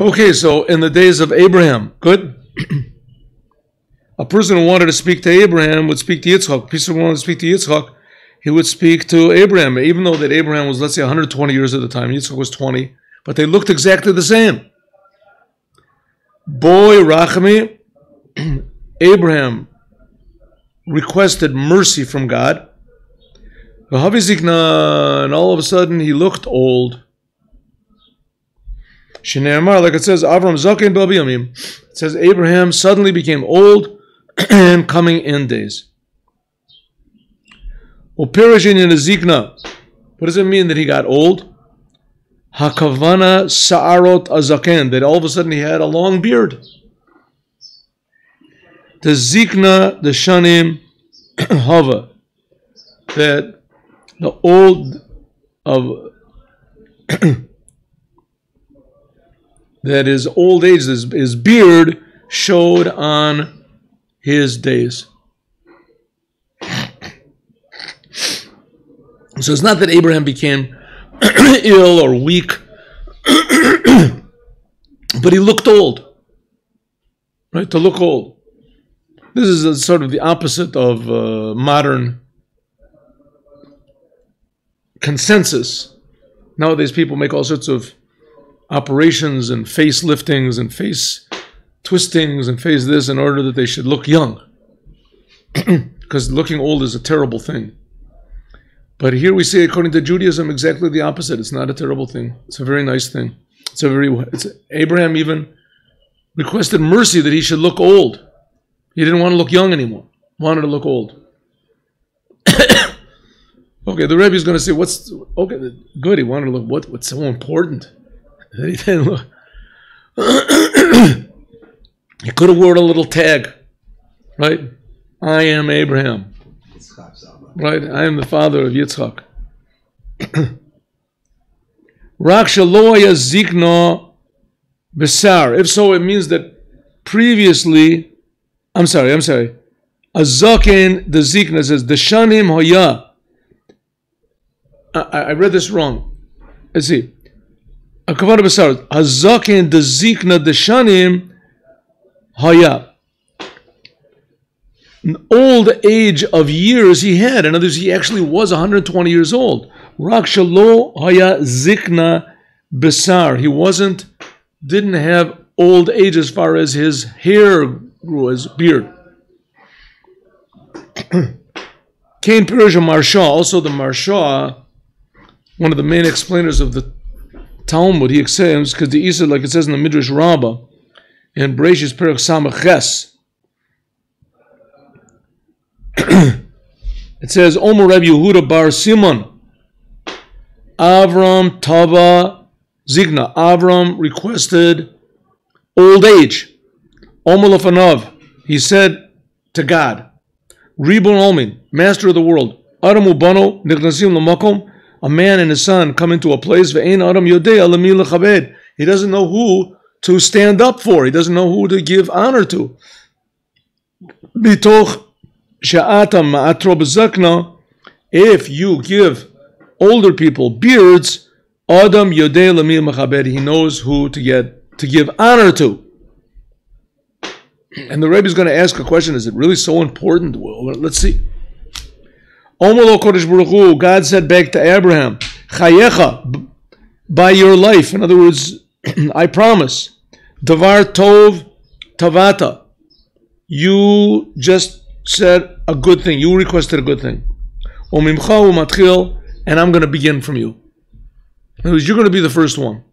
Okay, so in the days of Abraham, good. a person who wanted to speak to Abraham would speak to Yitzchak. A person who wanted to speak to Yitzchak, he would speak to Abraham, even though that Abraham was, let's say, 120 years at the time. Yitzchak was 20, but they looked exactly the same. Boy, Rachami, Abraham requested mercy from God. And all of a sudden he looked old. Like it says, Avram Zaken Babiyamim. It says Abraham suddenly became old and coming in days. Upirishin in Zikna. What does it mean that he got old? Hakavana Sa'arot Azaken, that all of a sudden he had a long beard. The Zikna, the Shanim, Hava, that the old of that his old age, his, his beard showed on his days. So it's not that Abraham became ill or weak, but he looked old. Right? To look old. This is a, sort of the opposite of uh, modern consensus. Nowadays, people make all sorts of operations and face liftings and face twistings and face this in order that they should look young. Because looking old is a terrible thing. But here we see, according to Judaism, exactly the opposite. It's not a terrible thing. It's a very nice thing. It's a very. It's Abraham even requested mercy that he should look old. He didn't want to look young anymore. Wanted to look old. okay, the Rebbe is going to say, "What's okay? Good. He wanted to look. What? What's so important?" He could have worn a little tag, right? I am Abraham. Right? I am the father of Yitzchak. Rak shaloya zikno besar. If so, it means that previously, I'm sorry, I'm sorry. Azaken, the zikna says, the shanim hoya. I, I read this wrong. Let's see. Azaken, the zikna, the shanim hoya old age of years he had. In other words, he actually was 120 years old. Rak shalo haya zikna besar. He wasn't, didn't have old age as far as his hair grew, his beard. Cain Persia Maharsha, also the Maharsha, one of the main explainers of the Talmud, he explains, because the Isa, like it says in the Midrash Rabbah, in Bereshis Perek Samach it says, Omer Rabbi Yehuda Bar Simon, Avram Tava Zigna. Avram requested old age. Omer Lefanav. He said to God, Ribon Olmin, Master of the world, Adam Ubano Nichnasim Lamakom, a man and his son come into a place. He doesn't know who to stand up for. He doesn't know who to give honor to. If you give older people beards, Adam he knows who to get to give honor to. And the Rebbe is going to ask a question: Is it really so important? Well, let's see. God said back to Abraham, Chayecha, by your life. In other words, I promise. Davar tov tavata. You just said a good thing. You requested a good thing. And I'm going to begin from you. In other words, you're going to be the first one.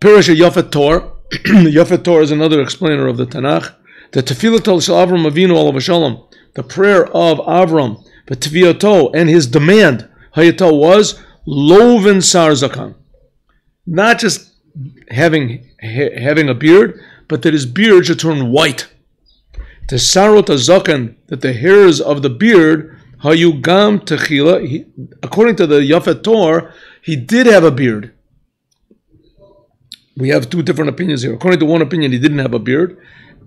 Pirish Yefeh To'ar. Yefeh To'ar is another explainer of the Tanakh. The Tefillah Shal Avram Avinu Olav Shalom. The prayer of Avram, the Tviyato, and his demand, Hayato, was Loven Sarzakan. Not just having having a beard, but that his beard should turn white. Tesarot azakan, that the hairs of the beard, hayugam techila, according to the Yefeh To'ar, he did have a beard. We have two different opinions here. According to one opinion, he didn't have a beard,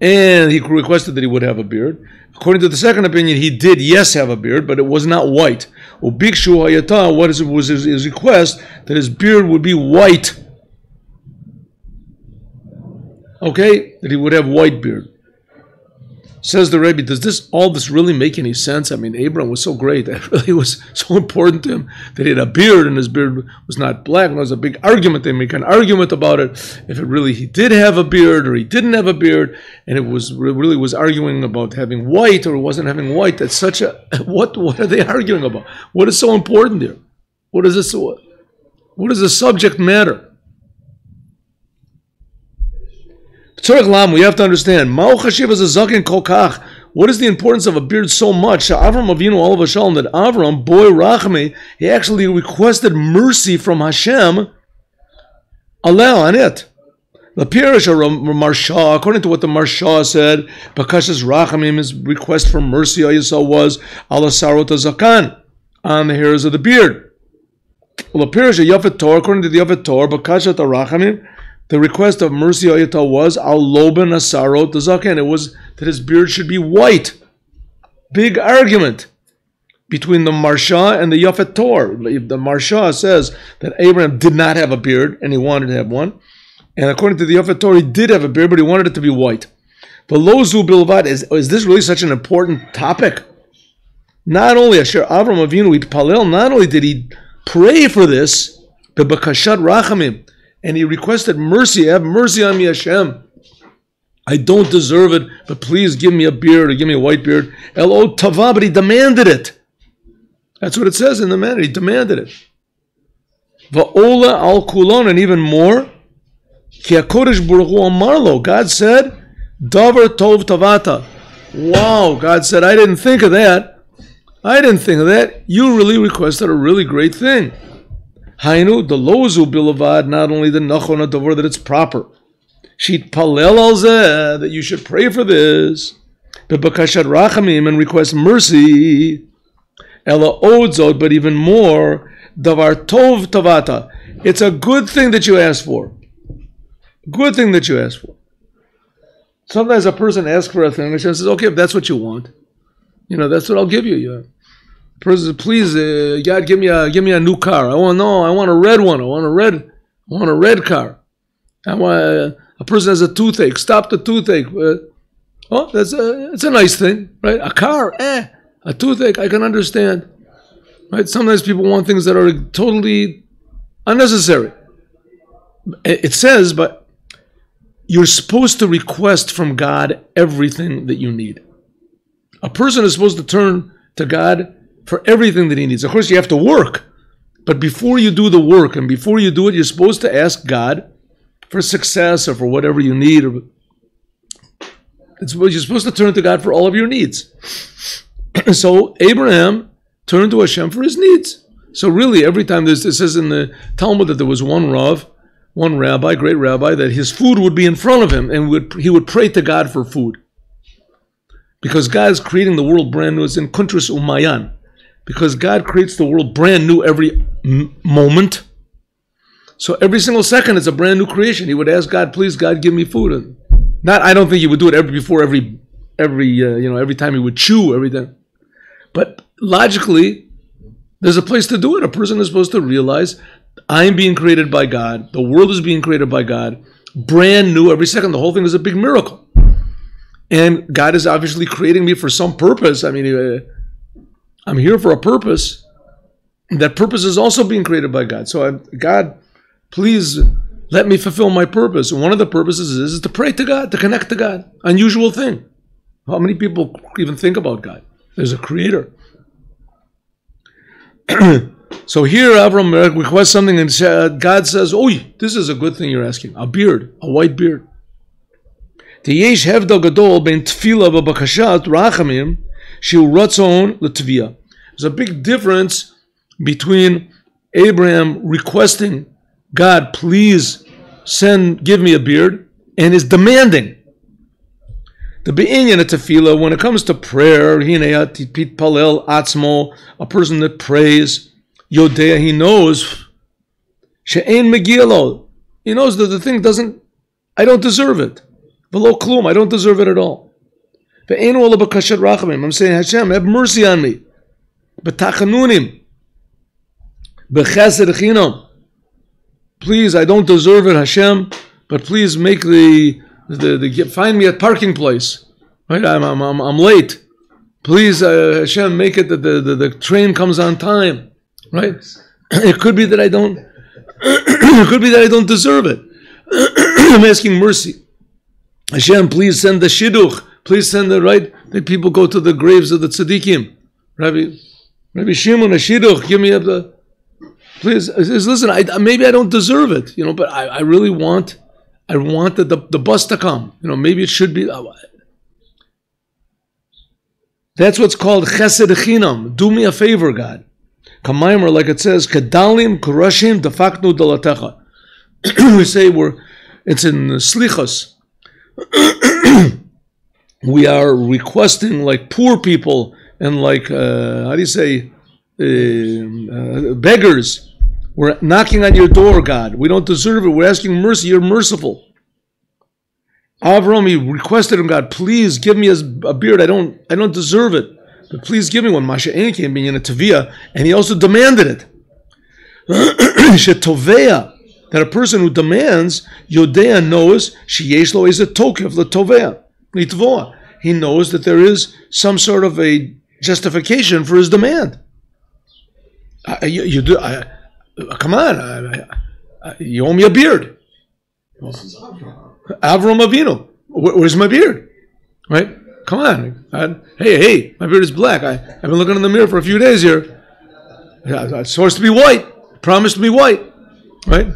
and he requested that he would have a beard. According to the second opinion, he did, yes, have a beard, but it was not white. Ubikshu hayata, what is, it was his, his request that his beard would be white. Okay, that he would have white beard. Says the Rebbe, does this all this really make any sense? I mean, Abraham was so great. That really was so important to him that he had a beard and his beard was not black. And there was a big argument. They make an argument about it. If it really he did have a beard or he didn't have a beard, and it was really was arguing about having white or wasn't having white. That's such a what? What are they arguing about? What is so important here? What is this? What, what does the subject matter? We have to understand. What is the importance of a beard so much? Avram Avinu all of a sudden that Avram, boy Rachmi, he actually requested mercy from Hashem. Allow on it. The Pirish Maharsha, according to what the Maharsha said, Bakash's Rachamim, his request for mercy was Allah Zakan on the hairs of the beard. Well, the Pirish Yafet Torah, according to the Yafet Torah, Bakashat Rachamim, the request of mercy Ayatah was al loben asarot zaken. It was that his beard should be white. Big argument between the Maharsha and the Yefeh To'ar. The Maharsha says that Abraham did not have a beard and he wanted to have one. And according to the Yefeh To'ar, he did have a beard, but he wanted it to be white. But Lozu Bilvad, is, is this really such an important topic? Not only Asher Avram Avinu Palel, not only did he pray for this, but Bakashat Rachamim, and he requested mercy. Have mercy on me, Hashem. I don't deserve it, but please give me a beard or give me a white beard. El tava, but he demanded it. That's what it says in the matter. He demanded it. Va'ola al kulon, and even more. Ki Baruch amarlo. God said, Davar tov tavata. Wow, God said, I didn't think of that. I didn't think of that. You really requested a really great thing. Hainu, the lozu bilavad, not only the nachon adover that it's proper. Sheet palel al that you should pray for this. Bebakashat rachamim and request mercy. Ella odzot, but even more, davar tov tavata. It's a good thing that you ask for. Good thing that you ask for. Sometimes a person asks for a thing and says, okay, if that's what you want, you know, that's what I'll give you. Yeah please, uh, God, give me a give me a new car. I want no, I want a red one. I want a red, I want a red car. I want a, a person has a toothache. Stop the toothache. Uh, oh, that's a it's a nice thing, right? A car, eh? A toothache, I can understand, right? Sometimes people want things that are totally unnecessary. It says, but you're supposed to request from God everything that you need. A person is supposed to turn to God for everything that he needs. Of course, you have to work, but before you do the work and before you do it, you're supposed to ask God for success or for whatever you need. It's, you're supposed to turn to God for all of your needs. so Abraham turned to Hashem for his needs. So really, every time this, it says in the Talmud that there was one Rav, one rabbi, great rabbi, that his food would be in front of him and would, he would pray to God for food. Because God is creating the world brand new. It's in Kuntras Umayan because God creates the world brand new every m- moment. So every single second is a brand new creation. He would ask God, "Please, God, give me food." And not, I don't think he would do it every before every every uh, you know every time he would chew everything. But logically, there's a place to do it. A person is supposed to realize I'm being created by God. The world is being created by God, brand new every second. The whole thing is a big miracle, and God is obviously creating me for some purpose. I mean. Uh, I'm here for a purpose. That purpose is also being created by God. So, I, God, please let me fulfill my purpose. And one of the purposes is, is to pray to God, to connect to God. Unusual thing. How many people even think about God? There's a creator. so here, Avram requests something, and God says, "Oh, this is a good thing you're asking. A beard, a white beard." There's Latvia. There's a big difference between Abraham requesting God, please send, give me a beard, and is demanding. The be'inyan at tefillah, when it comes to prayer, palel atzmo, a person that prays, yodea, he knows, she'ein megilo, he knows that the thing doesn't, I don't deserve it. Below klum, I don't deserve it at all. I'm saying, Hashem, have mercy on me. B'tachanunim. B'chesed chinam. Please, I don't deserve it, Hashem, but please make the the, the, find me a parking place. Right, I'm, I'm, I'm, I'm late. Please, uh, Hashem, make it that the, the, the train comes on time. Right? It could be that I don't. it could be that I don't deserve it. I'm asking mercy. Hashem, please send the shidduch. Please send the right that people go to the graves of the tzaddikim. Rabbi, Rabbi Shimon, a shidduch, give me up the. Please, listen. I, maybe I don't deserve it, you know, but I, I really want. I want the, the, the bus to come. You know, maybe it should be. Uh, that's what's called chesed chinam. Do me a favor, God. Kamaimer, like it says, kedalim kurushim defaknu dalatecha. we say we're, it's in slichas. we are requesting like poor people and like uh, how do you say uh, uh, beggars. We're knocking on your door, God. We don't deserve it. We're asking mercy. You're merciful. Avram, he requested him, God, please give me a beard. I don't, I don't deserve it, but please give me one. Masha came being in a tavia, and he also demanded it. Shetovea, that a person who demands, Yodea knows sheyeshlo is a tokev the tovea, He knows that there is some sort of a justification for his demand. I, you, you, do. I, uh, come on, I, you owe me a beard. Avram Avinu. Where, where's my beard? Right? Come on. I, hey, hey, my beard is black. I, I've been looking in the mirror for a few days here. It's supposed to be white. Promised to be white. Right?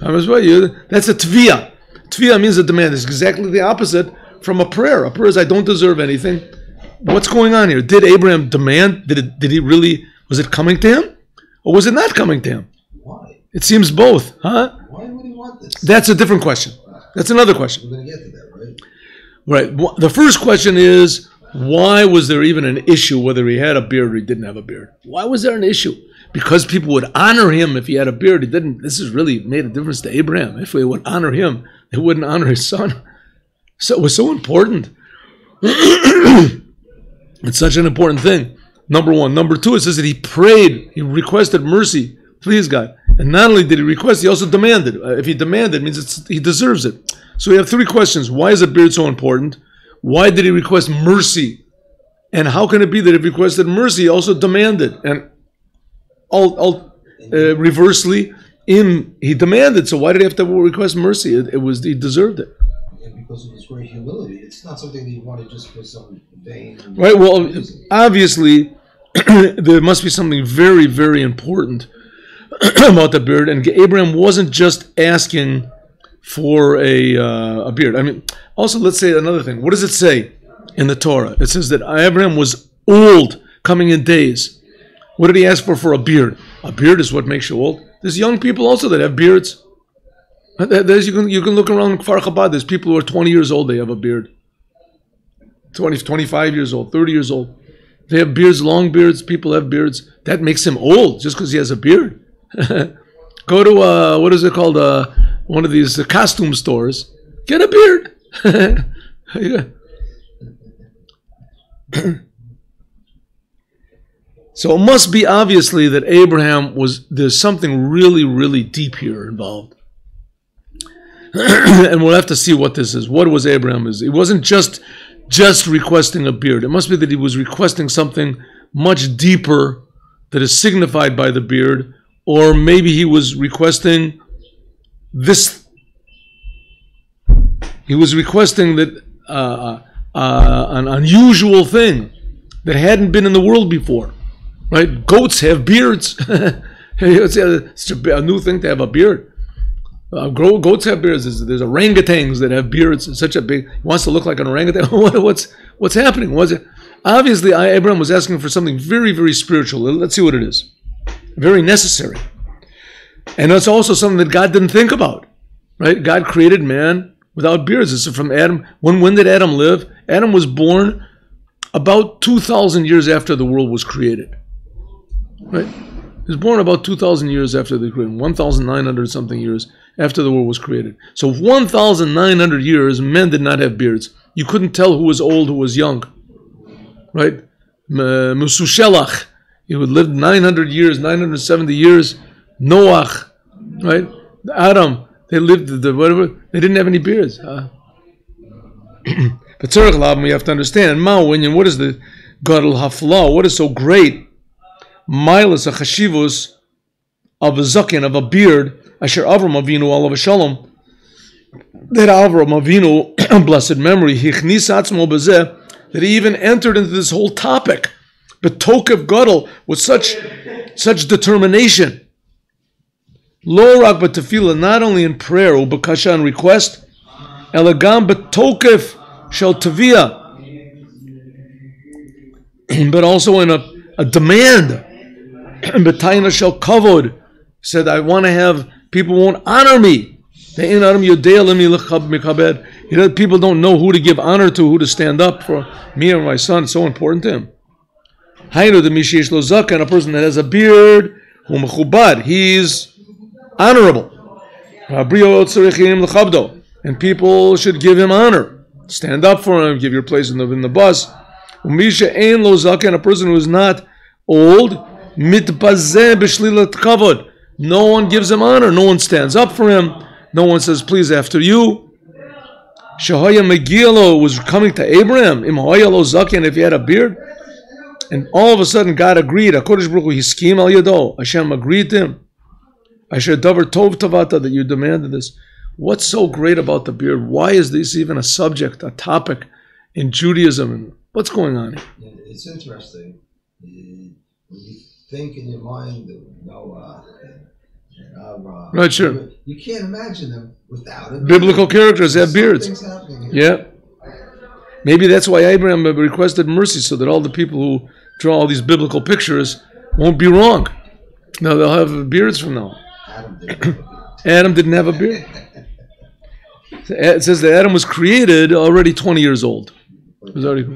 Promised white. You, that's a tviyah. Tviyah means a demand. It's exactly the opposite from a prayer. A prayer is I don't deserve anything. What's going on here? Did Abraham demand? Did it, did he really? Was it coming to him, or was it not coming to him? Why? It seems both, huh? Why would he want this? That's a different question. That's another question. We're going to get to that, right? Right. The first question is why was there even an issue whether he had a beard or he didn't have a beard? Why was there an issue? Because people would honor him if he had a beard. He didn't. This has really made a difference to Abraham. If they would honor him, they wouldn't honor his son. So it was so important. it's such an important thing. Number one. Number two, it says that he prayed, he requested mercy. Please, God. And not only did he request, he also demanded. Uh, if he demanded, it means he deserves it. So we have three questions. Why is a beard so important? Why did he request mercy? And how can it be that if he requested mercy, he also demanded? And all, all uh, reversely, in he demanded. So why did he have to request mercy? It, it was he deserved it. Because of his great humility, it's not something that you want to just for some vain. Right. Well, obviously, there must be something very, very important about the beard, and Abraham wasn't just asking for a, uh, a beard. I mean, also let's say another thing. What does it say in the Torah? It says that Abraham was old, coming in days. What did he ask for for a beard? A beard is what makes you old. There's young people also that have beards. There's, you can you can look around Kfar Chabad. There's people who are 20 years old. They have a beard. 20, 25 years old, 30 years old. They have beards, long beards. People have beards. That makes him old just because he has a beard. Go to uh, what is it called? Uh, one of these uh, costume stores. Get a beard. so it must be obviously that Abraham was. There's something really, really deep here involved. and we'll have to see what this is. What was Abraham? Is it wasn't just just requesting a beard. It must be that he was requesting something much deeper that is signified by the beard, or maybe he was requesting this. He was requesting that uh, uh, uh, an unusual thing that hadn't been in the world before. Right? Goats have beards. it's a new thing to have a beard. Uh, goats have beards. There's, there's, orangutans that have beards. It's such a big. Wants to look like an orangutan. what's what's happening? Was it obviously Abraham was asking for something very very spiritual. Let's see what it is. Very necessary. And that's also something that God didn't think about. Right? God created man without beards. It's from Adam. When, when did Adam live? Adam was born about 2,000 years after the world was created. Right? He was born about 2,000 years after the creation, 1,900 something years after the world was created. So 1,900 years, men did not have beards. You couldn't tell who was old, who was young. Right? Musushelach, he would live 900 years, 970 years Noach, right? Adam, they lived the whatever. They didn't have any beards. Uh, But tzarech labim, we have to understand. Ma what is the gadol hafla? What is so great? Milas a chashivus of a zakin of a beard. Asher Avram Avinu alav shalom. That Avram Avinu, blessed memory, hichnis atzmo bezeh, that he even entered into this whole topic, but tokev gadol with such such determination. Lo rak but tefillah, not only in prayer or bakasha and request, elegam but tokef shel tavia, but also in a, a demand. Betaina shel kavod said, I want to have people won't honor me. You know, people don't know who to give honor to, who to stand up for. Me or my son, so important to him. Hainu the mishish lo zakan, a person that has a beard, he's honorable. And people should give him honor. Stand up for him, give your place in the in the bus. Umisha ein lo zakan, a person who is not old, No one gives him honor. No one stands up for him. No one says, please, after you. Shahaya Megillah was coming to Abraham. Imhaya lo zaken, if he had a beard. And all of a sudden, God agreed. Hashem agreed to him. Asher davar tov tavata, that you demanded this. What's so great about the beard? Why is this even a subject, a topic in Judaism? And what's going on here? It's interesting. Think in your mind that Noah and, and Abraham, Right, sure. You, can't imagine them without it. Biblical characters have beards. Something's happening here. Yeah. Maybe that's why Abraham requested mercy, so that all the people who draw all these biblical pictures won't be wrong. Now they'll have beards from now. Adam did Adam didn't have a beard. It says that Adam was created already 20 years old. was already-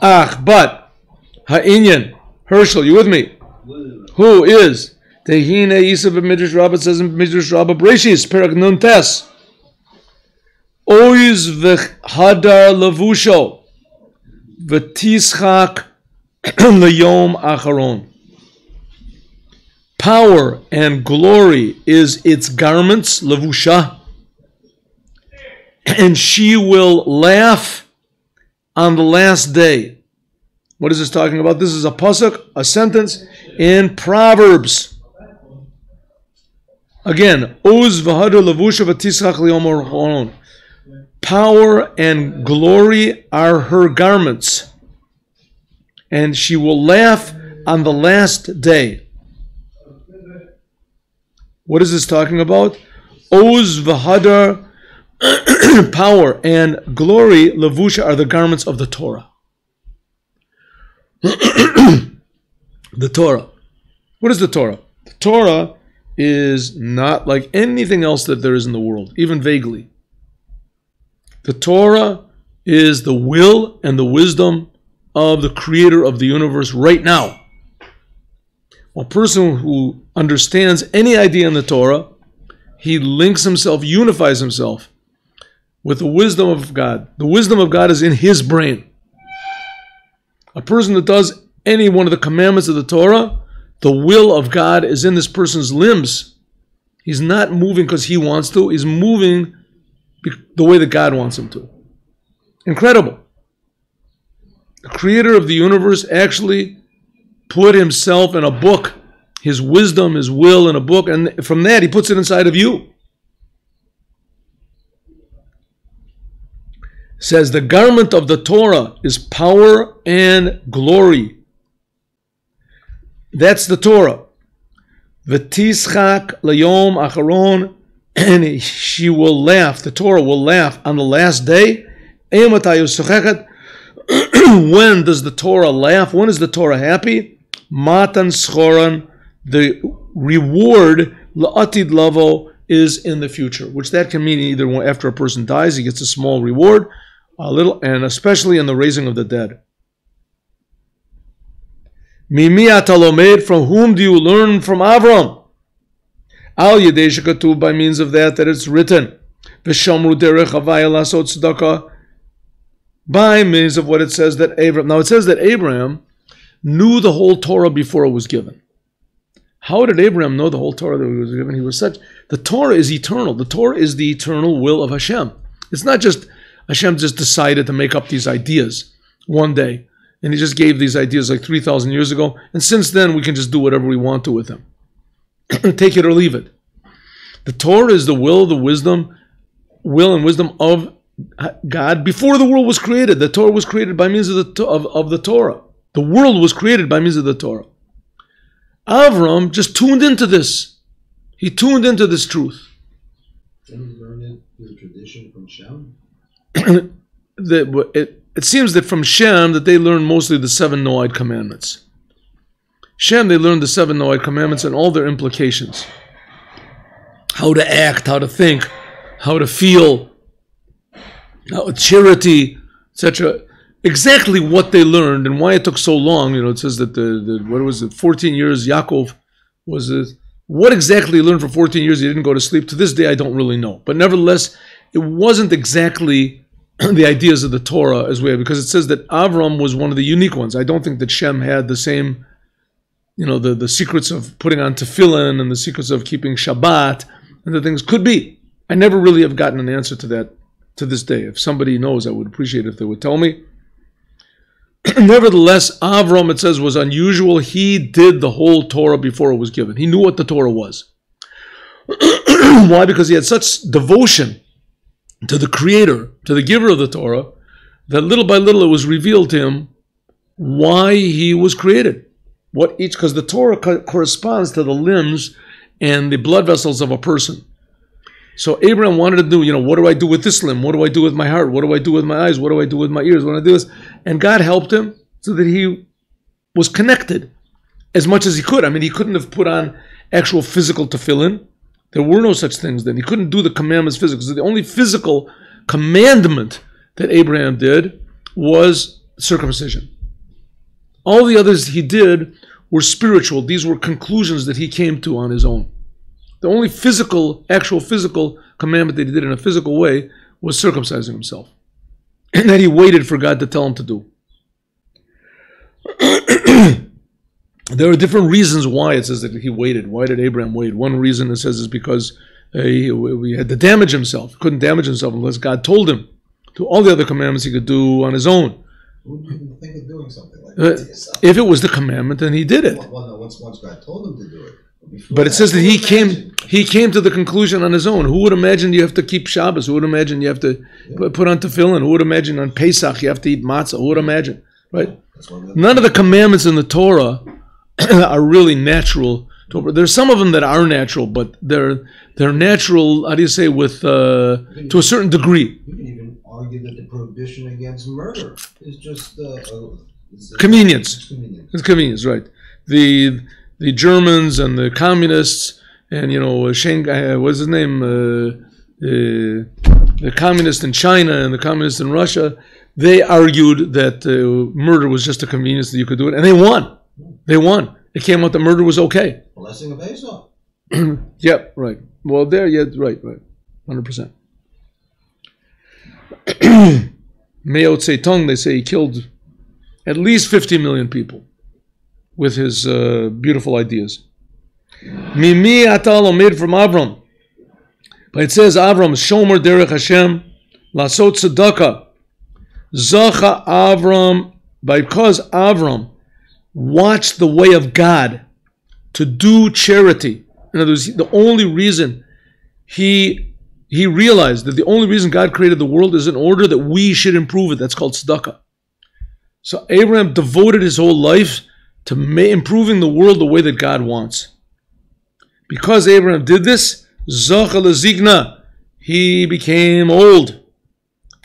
Ach, but Ha'inyan, Herschel, you with me? Who is Tehina Yisuf Midrash Rabbah says in Midrash Rabbah Breshis, Perak Nun Tes. Oiz v'hadar levusho v'tischak leyom acharon. Power and glory is its garments, levusha, and she will laugh on the last day. What is this talking about? This is a pasuk, a sentence in Proverbs. Again, Oz v'hadar levusha leyom acharon. Power and glory are her garments, and she will laugh on the last day. What is this talking about? Oz v'hadar, power and glory, levusha are the garments of the Torah. the Torah. What is the Torah? The Torah is not like anything else that there is in the world, even vaguely. The Torah is the will and the wisdom of the creator of the universe right now. A person who understands any idea in the Torah, he links himself, unifies himself with the wisdom of God. The wisdom of God is in his brain. A person that does any one of the commandments of the Torah, the will of God is in this person's limbs. He's not moving because he wants to, he's moving the way that God wants him to. Incredible. The creator of the universe actually put himself in a book, his wisdom, his will in a book, and from that he puts it inside of you. Says the garment of the Torah is power and glory. That's the Torah. V'tischak layom acharon and she will laugh, the Torah will laugh on the last day. when does the Torah laugh? When is the Torah happy? Matan schoran, the reward, la'atid lavo, is in the future, which that can mean either after a person dies, he gets a small reward, a little, and especially in the raising of the dead. Mimi atalomed, from whom do you learn from Avram? Al Yedei Shekatuv, by means of that, that it's written. V'shamru derech lasot tzedakah. By means of what it says that Abraham. Now it says that Abraham knew the whole Torah before it was given. How did Abraham know the whole Torah that was given? He was such. The Torah is eternal. The Torah is the eternal will of Hashem. It's not just Hashem just decided to make up these ideas one day, and He just gave these ideas like 3,000 years ago, and since then we can just do whatever we want to with them. Take it or leave it. The Torah is the will, the wisdom, will and wisdom of God before the world was created. The Torah was created by means of the, of, of the Torah. The world was created by means of the Torah. Avram just tuned into this. He tuned into this truth. Didn't learn it through tradition from Shem? it, it seems that from Shem that they learned mostly the seven Noahide commandments. Shem, they learned the seven Noahide commandments and all their implications. How to act, how to think, how to feel, how, charity, etc. Exactly what they learned and why it took so long. You know, it says that the, the what was it, 14 years Yaakov was it, what exactly he learned for 14 years he didn't go to sleep. To this day, I don't really know. But nevertheless, it wasn't exactly the ideas of the Torah as well, because it says that Avram was one of the unique ones. I don't think that Shem had the same, you know, the, the secrets of putting on tefillin and the secrets of keeping Shabbat and the things. Could be. I never really have gotten an answer to that to this day. If somebody knows, I would appreciate if they would tell me. Nevertheless, Avram, it says, was unusual. He did the whole Torah before it was given. He knew what the Torah was. Why? Because he had such devotion to the creator, to the giver of the Torah, that little by little it was revealed to him why he was created. What each, because the Torah co- corresponds to the limbs and the blood vessels of a person. So Abraham wanted to do, you know, what do I do with this limb? What do I do with my heart? What do I do with my eyes? What do I do with my ears? What do I do this? And God helped him so that he was connected as much as he could. I mean, he couldn't have put on actual physical tefillin. There were no such things then. He couldn't do the commandments physically. So the only physical commandment that Abraham did was circumcision. All the others he did were spiritual. These were conclusions that he came to on his own. The only physical, actual physical commandment that he did in a physical way was circumcising himself. And that he waited for God to tell him to do. there are different reasons why it says that he waited. Why did Abraham wait? One reason it says is because uh, he, he, had to damage himself. He couldn't damage himself unless God told him to all the other commandments he could do on his own. Who would even think of doing something like Uh, that if it was the commandment, then he did it. Well, well, no, once, once God told him to do it. Before But it says that he came he came to the conclusion on his own. Who would imagine you have to keep Shabbos? Who would imagine you have to put- put on tefillin? Who would imagine on Pesach you have to eat matzah? Who would imagine? Right? That's one of the None of the commandments in the Torah are really natural. to- There's some of them that are natural, but they're they're natural. How do you say with uh, to a certain degree? You can even argue that the prohibition against murder is just uh, uh, it's, uh, Convenience. It's convenience. It's convenience, right? The the Germans and the communists and you know Shanghai, uh, what's his name? Uh, uh, the communists in China and the communists in Russia, they argued that uh, murder was just a convenience that you could do it, and they won. They won. It came out the murder was okay. Blessing of Esau. Yep, right. Well, there, yeah, right, right, hundred percent. Mao Zedong, they say he killed at least fifty million people with his uh, beautiful ideas. Mimi atal omid from Avram, but it says Avram shomer derech Hashem lasot tzedakah zacha Avram by because Avram watched the way of God to do charity. In other words, the only reason he he realized that the only reason God created the world is in order that we should improve it. That's called tzedakah. So Abraham devoted his whole life to ma- improving the world the way that God wants. Because Abraham did this, Zacha Zigna, he became old.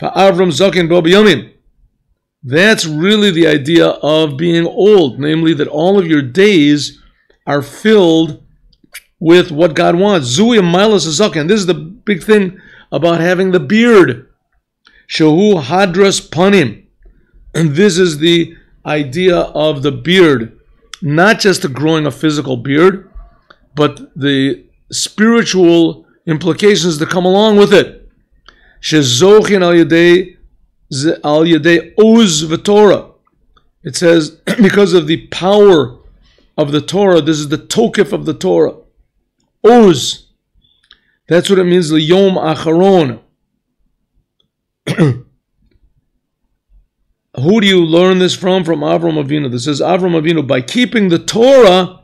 Avram Zakin Yamin. That's really the idea of being old, namely that all of your days are filled with what God wants. Zui Milas Zakin. This is the big thing about having the beard. Shahu Hadras Panim. And this is the idea of the beard. Not just the growing a physical beard, but the spiritual implications that come along with it. Shezochin al yadei al yadei oz v'torah. It says because of the power of the Torah. This is the tokif of the Torah. Oz. That's what it means. Liyom acharon. Who do you learn this from? From Avram Avinu. This says Avram Avinu, by keeping the Torah,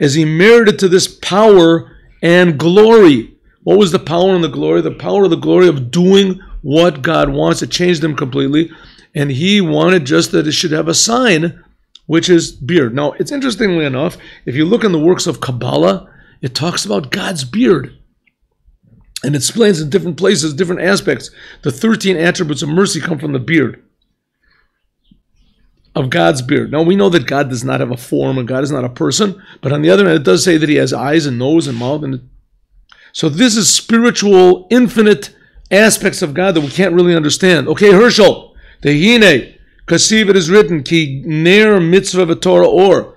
as he merited to this power and glory. What was the power and the glory? The power of the glory of doing what God wants. It changed him completely. And he wanted just that it should have a sign, which is beard. Now, it's interestingly enough, if you look in the works of Kabbalah, it talks about God's beard. And it explains in different places, different aspects. The 13 attributes of mercy come from the beard of God's beard. Now we know that God does not have a form and God is not a person, but on the other hand, it does say that He has eyes and nose and mouth, and so this is spiritual, infinite aspects of God that we can't really understand. Okay, Herschel, the Hine, Kasiv, it is written, Ki ner mitzvah Torah or.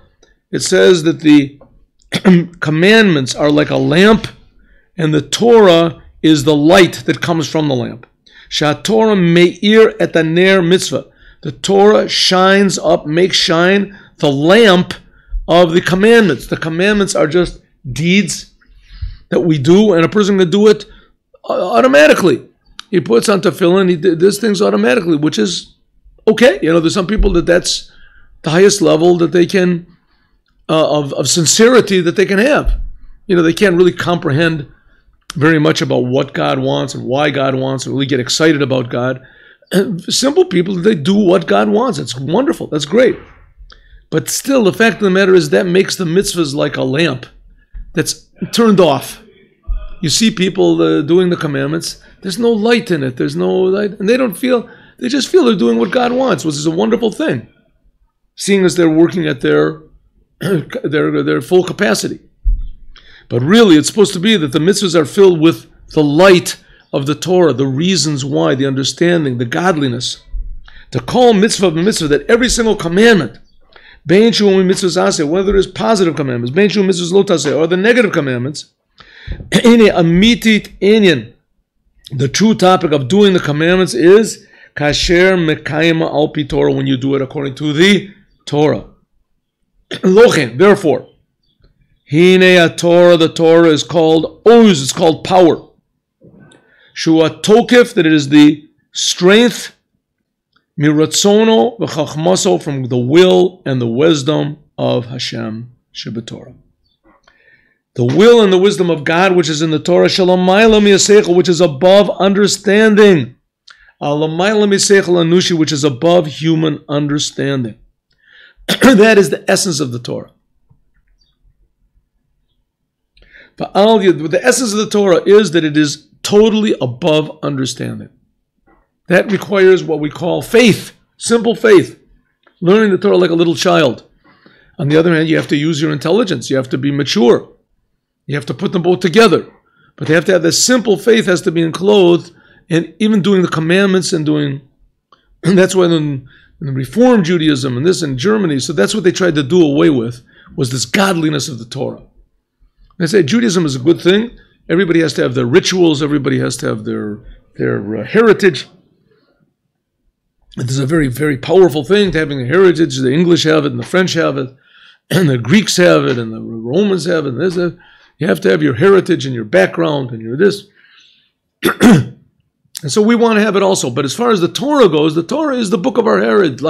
It says that the commandments are like a lamp, and the Torah is the light that comes from the lamp. Shatorah meir et ner mitzvah. The Torah shines up, makes shine the lamp of the commandments. The commandments are just deeds that we do, and a person can do it automatically. He puts on tefillin, he does things automatically, which is okay. You know, there's some people that that's the highest level that they can uh, of of sincerity that they can have. You know, they can't really comprehend very much about what God wants and why God wants, and really get excited about God simple people, they do what God wants. It's wonderful. That's great. But still, the fact of the matter is that makes the mitzvahs like a lamp that's turned off. You see people uh, doing the commandments, there's no light in it. There's no light. And they don't feel, they just feel they're doing what God wants, which is a wonderful thing. Seeing as they're working at their, their, their full capacity. But really, it's supposed to be that the mitzvahs are filled with the light of the Torah, the reasons why, the understanding, the godliness. To call mitzvah mitzvah that every single commandment, whether it is positive commandments, or the negative commandments, the true topic of doing the commandments is kasher mekayim al Torah when you do it according to the Torah. Lochen, Therefore, hine Torah, the Torah is called oz, it's called power. Shua Tokif, that it is the strength, miratzono v'chachmaso, from the will and the wisdom of Hashem Shabbatorah. The will and the wisdom of God, which is in the Torah, which is above understanding. anushi, which is above human understanding. that is the essence of the Torah. The essence of the Torah is that it is totally above understanding. That requires what we call faith, simple faith, learning the Torah like a little child. On the other hand, you have to use your intelligence, you have to be mature, you have to put them both together. But they have to have this simple faith has to be enclosed in even doing the commandments and doing. And that's why in, in Reform Judaism and this in Germany, so that's what they tried to do away with was this godliness of the Torah. They say Judaism is a good thing, Everybody has to have their rituals. Everybody has to have their their uh, heritage. It is a very very powerful thing to having a heritage. The English have it, and the French have it, and the Greeks have it, and the Romans have it. There's a, you have to have your heritage and your background and your this. and so we want to have it also. But as far as the Torah goes, the Torah is the book of our heritage.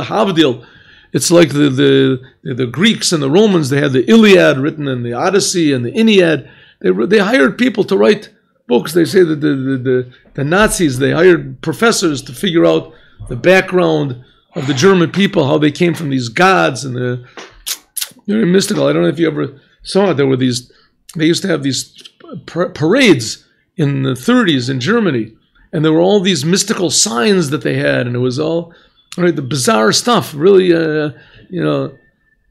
It's like the, the, the Greeks and the Romans, they had the Iliad written in the Odyssey and the Aeneid. They, they hired people to write books. They say that the, the, the, the Nazis, they hired professors to figure out the background of the German people, how they came from these gods and the very mystical. I don't know if you ever saw it. There were these, they used to have these parades in the 30s in Germany, and there were all these mystical signs that they had, and it was all right, the bizarre stuff, really, uh, you know,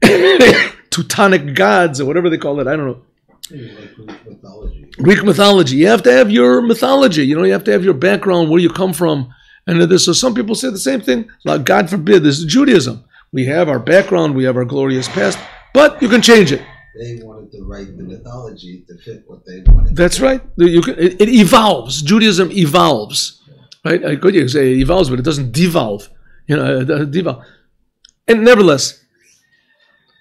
Teutonic gods or whatever they call it. I don't know. Greek mythology. Greek mythology. You have to have your mythology. You know, you have to have your background, where you come from, and this. So some people say the same thing. Like, God forbid, this is Judaism. We have our background, we have our glorious past, but you can change it. They wanted to write the mythology to fit what they wanted. That's right. You can, it, it, evolves. Judaism evolves, right? I could say it evolves, but it doesn't devolve. You know, devolve. And nevertheless,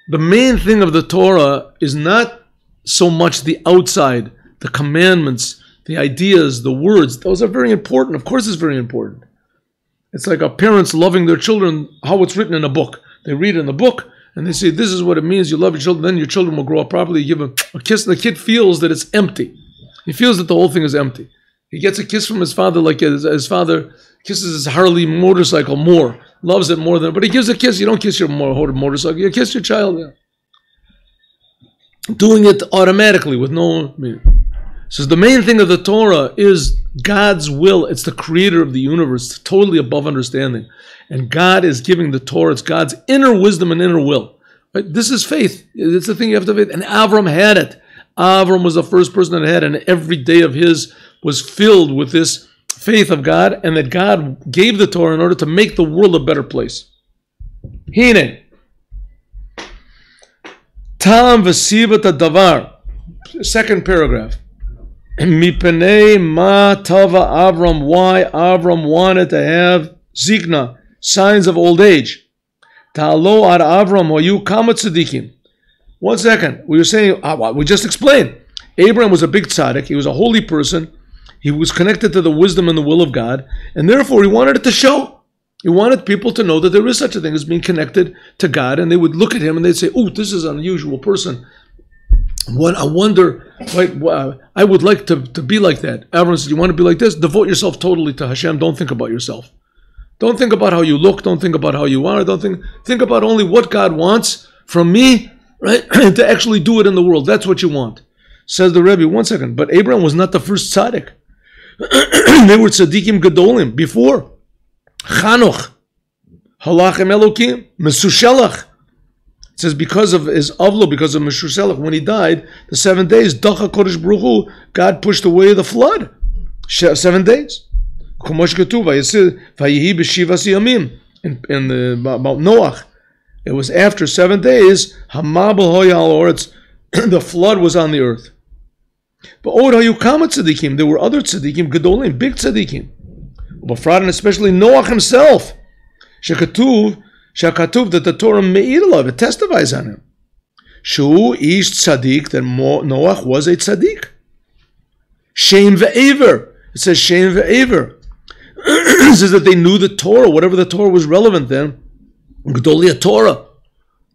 the main thing of the Torah is not so much the outside, the commandments, the ideas, the words. Those are very important. Of course, it's very important. It's like a parents loving their children, how it's written in a book. They read in the book and they say, This is what it means. You love your children, then your children will grow up properly. You give them a kiss, and the kid feels that it's empty. He feels that the whole thing is empty. He gets a kiss from his father like his, his father kisses his Harley motorcycle more, loves it more than, but he gives a kiss. You don't kiss your motorcycle, you kiss your child. Yeah. Doing it automatically with no meaning. Says the main thing of the Torah is God's will. It's the creator of the universe, totally above understanding. And God is giving the Torah, it's God's inner wisdom and inner will. Right? This is faith. It's the thing you have to faith. And Avram had it. Avram was the first person that had and every day of his was filled with this faith of God, and that God gave the Torah in order to make the world a better place. Hine. Tam v'sivat davar. Second paragraph. Mipenei ma tava Avram. Why Avram wanted to have zikna, signs of old age. Ta'alo ad Avram you kama tzadikim. One second. We were saying, uh, we just explained. Abraham was a big tzaddik. He was a holy person. He was connected to the wisdom and the will of God. And therefore, he wanted it to show. He wanted people to know that there is such a thing as being connected to God. And they would look at him and they'd say, oh, this is an unusual person. What I wonder, like, I would like to, to be like that. Avram said, You want to be like this? Devote yourself totally to Hashem. Don't think about yourself. Don't think about how you look. Don't think about how you are. Don't think think about only what God wants from me, right? to actually do it in the world. That's what you want. Says the Rebbe. One second. But Abraham was not the first tzaddik. they were tzaddikim gedolim before. Chanoch, halachim elokim, mesushelach. It says because of his avlo, because of Meshushelach, when he died, the seven days, Dacha Kodesh Baruch God pushed away the flood. Seven days. Vayihi B'Shivas Yamim, in the about Noach. It was after seven days, the flood was on the earth. But Od Hayukama Tzadikim, there were other Tzadikim, Gedolim, big Tzadikim. But and especially Noach himself. Shekatuv, Shakatuv that the Torah love, it testifies on him. Shu ish tzaddik, that Noach was a tzaddik. Shem ve'aver. It says shame ve'aver. It says that they knew the Torah, whatever the Torah was relevant then. Gdolia Torah.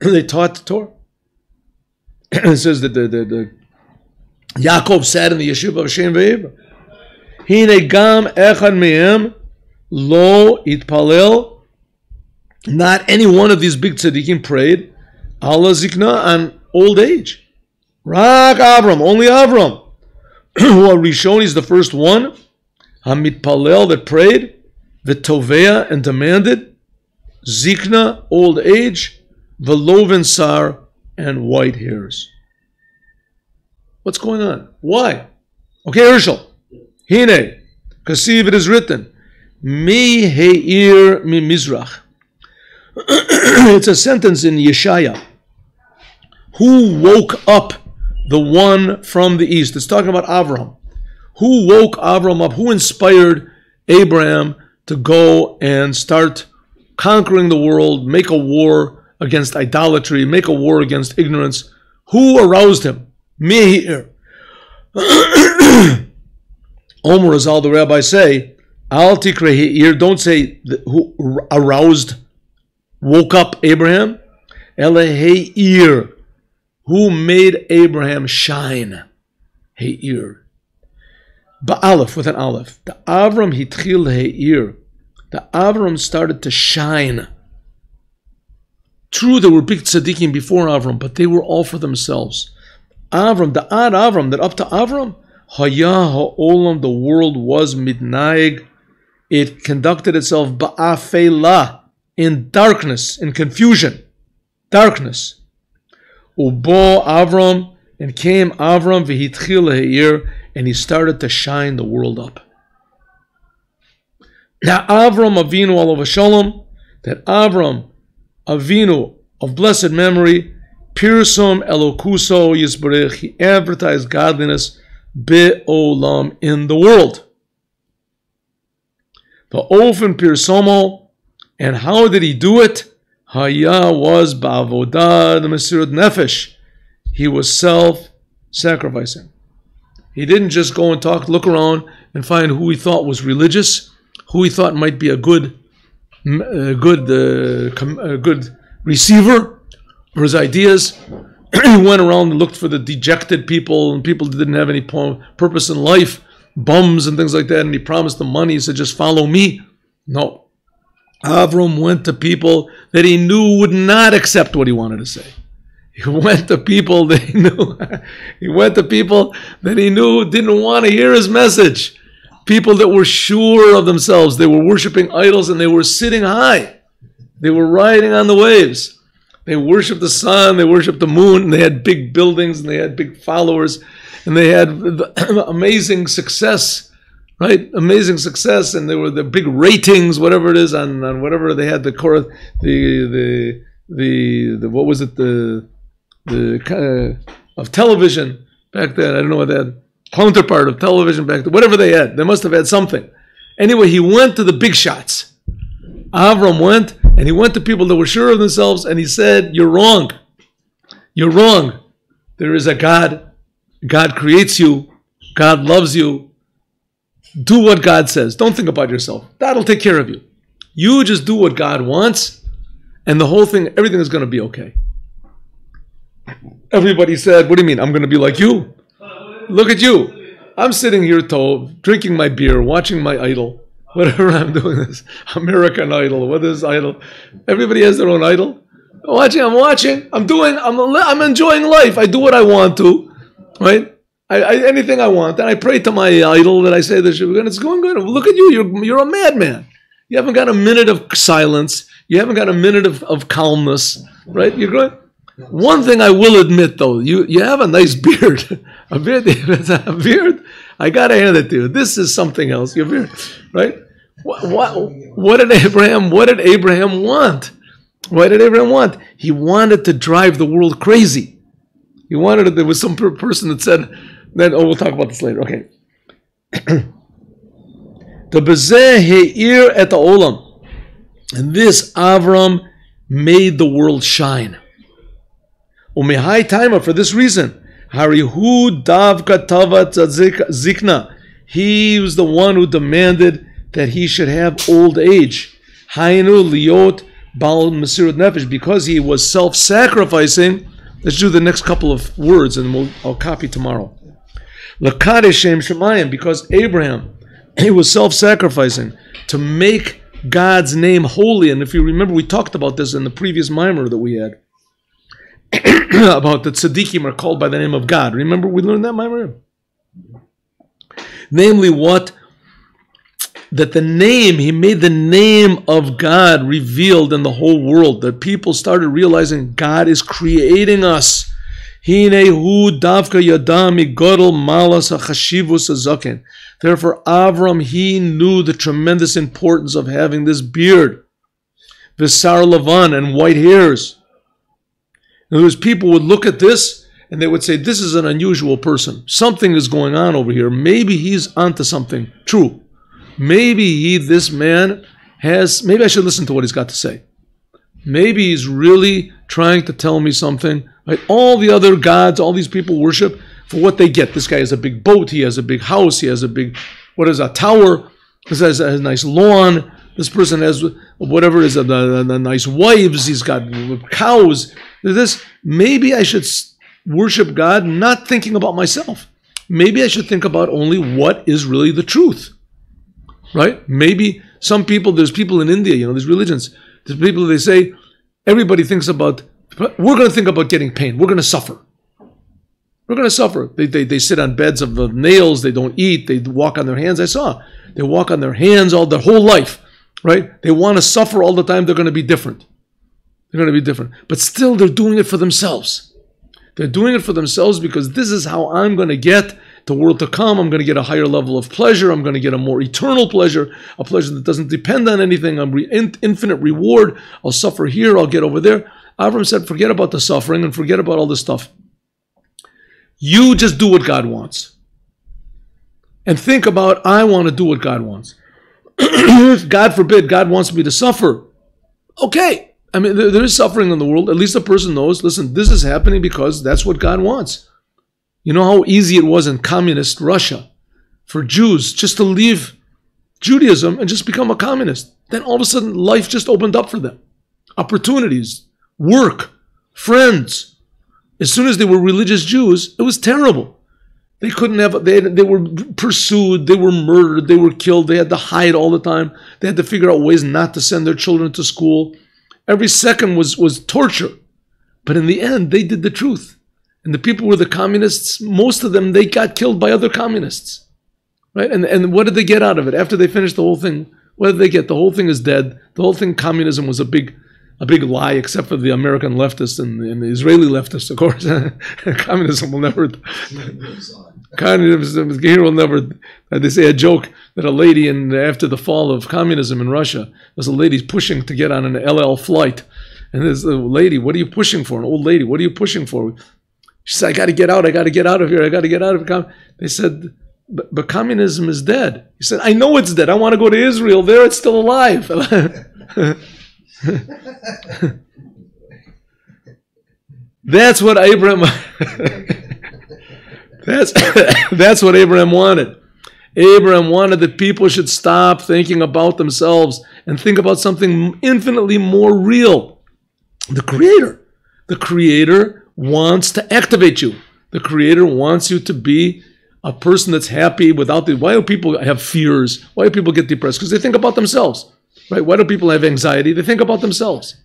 they taught the Torah. it says that the, the, the Yaakov sat in the yeshiva of Shem ve'aver. Hine gam echad mehem lo itpalel not any one of these big tzaddikim prayed Allah zikna on old age. Rak Avram, only Avram. Who are Rishon is the first one. Hamid Palel that prayed, Vitovea and demanded, Zikna, old age, Velovin Sar, and white hairs. What's going on? Why? Okay, Herschel. Hine, Kasiv it is written, Mi Heir Mi Mizrach. it's a sentence in Yeshaya. Who woke up the one from the east? It's talking about Avram. Who woke Avram up? Who inspired Abraham to go and start conquering the world, make a war against idolatry, make a war against ignorance? Who aroused him? Meir. Omer, as all the rabbis say, Al tikre don't say who aroused woke up Abraham? Eleheir, who made Abraham shine. Heir. Ba'alef, with an aleph. The Avram hitchil heir. The Avram started to shine. True, there were big tzaddikim before Avram, but they were all for themselves. Avram, the Ad Avram, that up to Avram, Haya ha'olam, the world was midnaig. It conducted itself ba'afelah in darkness, in confusion, darkness. Ubo Avram, and came Avram v'hitchil heir, and he started to shine the world up. Now Avram Avinu alav shalom, that Avram Avinu of blessed memory, Pirsom Elokuso Yisbarech, he advertised godliness be'olam in the world. The Ofen Pirsomo, and how did he do it? Haya was ba'avodah the Mesirat Nefesh. He was self-sacrificing. He didn't just go and talk, look around, and find who he thought was religious, who he thought might be a good a good, uh, com- a good receiver for his ideas. he went around and looked for the dejected people and people that didn't have any po- purpose in life, bums and things like that. And he promised them money. He said, "Just follow me." No, Avram went to people that he knew would not accept what he wanted to say. He went to people that he knew. he went to people that he knew didn't want to hear his message. People that were sure of themselves. They were worshiping idols and they were sitting high. They were riding on the waves. They worshiped the sun, they worshiped the moon, and they had big buildings and they had big followers and they had amazing success, right? Amazing success, and they were the big ratings, whatever it is, on, on whatever they had the the the the, the what was it the the kind of television back then. I don't know what that counterpart of television back then. Whatever they had, they must have had something. Anyway, he went to the big shots. Avram went and he went to people that were sure of themselves and he said, You're wrong. You're wrong. There is a God. God creates you. God loves you. Do what God says. Don't think about yourself. That'll take care of you. You just do what God wants, and the whole thing, everything is going to be okay. Everybody said, What do you mean? I'm going to be like you? Look at you. I'm sitting here, Tov, drinking my beer, watching my idol. Whatever I'm doing this American Idol, what is idol? Everybody has their own idol. I'm watching, I'm watching, I'm doing, I'm, I'm enjoying life. I do what I want to, right? I, I, anything I want, and I pray to my idol that I say this, and it's going good. Look at you, you're, you're a madman. You haven't got a minute of silence. You haven't got a minute of, of calmness, right? You're going. One thing I will admit, though, you, you have a nice beard. a beard, a beard. I gotta hand it to you. This is something else. Your beard, right? What, what, what did Abraham? What did Abraham want? What did Abraham want? He wanted to drive the world crazy. He wanted it. There was some person that said "Then Oh, we'll talk about this later. Okay. The bezeh heir at the olam, and this Avram made the world shine. Umehai timer for this reason. Harihu davka tavat zikna. He was the one who demanded that he should have old age. Hainu liot bal mesirut nefesh because he was self-sacrificing. Let's do the next couple of words, and we'll, I'll copy tomorrow. Lakadeshem shemayim because Abraham he was self-sacrificing to make God's name holy. And if you remember, we talked about this in the previous mimer that we had about the tzaddikim are called by the name of God. Remember, we learned that mimer. Namely, what that the name he made the name of God revealed in the whole world. That people started realizing God is creating us. Hinehu davka yadami godel malas achashivus azaken. Therefore, Avram, he knew the tremendous importance of having this beard, Visar Lavan, and white hairs. In other words, people would look at this and they would say, This is an unusual person. Something is going on over here. Maybe he's onto something. True. Maybe he, this man, has, maybe I should listen to what he's got to say. Maybe he's really trying to tell me something. Right? All the other gods, all these people worship for what they get. This guy has a big boat, he has a big house, he has a big, what is a tower, this has a nice lawn. This person has whatever is the, a, a nice wives. He's got cows. This maybe I should worship God, not thinking about myself. Maybe I should think about only what is really the truth right? Maybe some people, there's people in India, you know, there's religions, there's people they say, everybody thinks about, we're going to think about getting pain, we're going to suffer. We're going to suffer. They, they, they sit on beds of nails, they don't eat, they walk on their hands. I saw. They walk on their hands all their whole life, right? They want to suffer all the time, they're going to be different. They're going to be different. But still, they're doing it for themselves. They're doing it for themselves because this is how I'm going to get the world to come. I'm going to get a higher level of pleasure. I'm going to get a more eternal pleasure, a pleasure that doesn't depend on anything. I'm re- infinite reward. I'll suffer here. I'll get over there. Avram said, forget about the suffering and forget about all this stuff. You just do what God wants. And think about, I want to do what God wants. God forbid, God wants me to suffer. Okay. I mean, there, there is suffering in the world. At least a person knows, listen, this is happening because that's what God wants. You know how easy it was in communist Russia for Jews just to leave Judaism and just become a communist. then all of a sudden life just opened up for them. Opportunities, work, friends. As soon as they were religious Jews, it was terrible. They couldn't have, they, they were pursued, they were murdered, they were killed, they had to hide all the time. They had to figure out ways not to send their children to school. Every second was, was torture. But in the end, they did the truth. And the people were the communists, most of them, they got killed by other communists. Right? And, and what did they get out of it? After they finished the whole thing, what did they get? The whole thing is dead. The whole thing, communism was a big, a big lie, except for the American leftists and, and the Israeli leftists, of course. communism will never, communism here will never. Uh, they say a joke that a lady in after the fall of communism in Russia there's a lady pushing to get on an El Al flight, and there's a lady, what are you pushing for? An old lady, what are you pushing for? She said, I got to get out. I got to get out of here. I got to get out of here. They said, but, but, communism is dead. He said, I know it's dead. I want to go to Israel. There it's still alive. that's what Abraham that's that's what Abraham wanted. Abraham wanted that people should stop thinking about themselves and think about something infinitely more real. The creator. The creator wants to activate you. The Creator wants you to be a person that's happy without the. Why do people have fears? Why do people get depressed? Because they think about themselves, right? Why do people have anxiety? They think about themselves.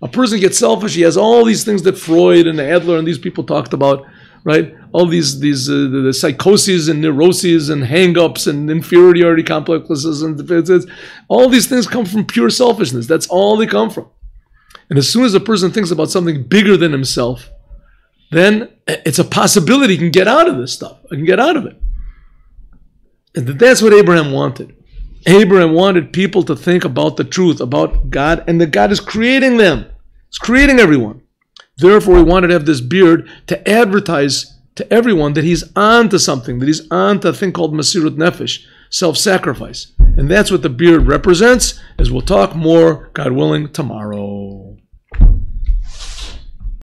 A person gets selfish. He has all these things that Freud and Adler and these people talked about, right? All these these uh, the, the psychoses and neuroses and hang-ups and inferiority complexes and all these things come from pure selfishness. That's all they come from. And as soon as a person thinks about something bigger than himself, then it's a possibility he can get out of this stuff. I can get out of it. And that's what Abraham wanted. Abraham wanted people to think about the truth, about God, and that God is creating them. He's creating everyone. Therefore, he wanted to have this beard to advertise to everyone that he's on to something, that he's on to a thing called Masirut Nefesh, self sacrifice. And that's what the beard represents, as we'll talk more, God willing, tomorrow.